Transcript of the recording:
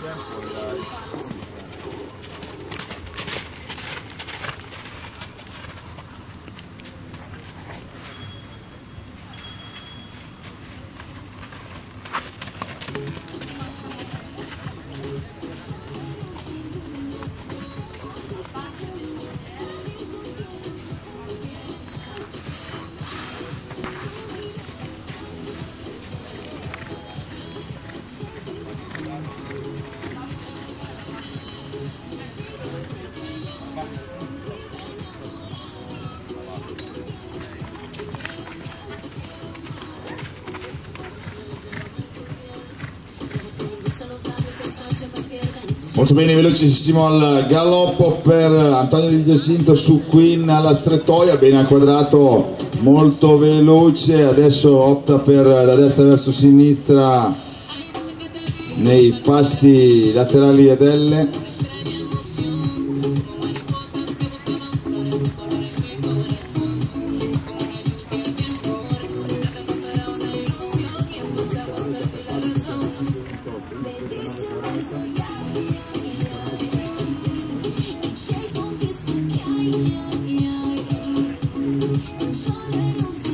じゃあ！Molto bene, velocissimo al galoppo per Antonio Di Giacinto su Queen alla strettoia, bene al quadrato, molto veloce, adesso opta per da destra verso sinistra nei passi laterali Adelle. Yeah. Thank you.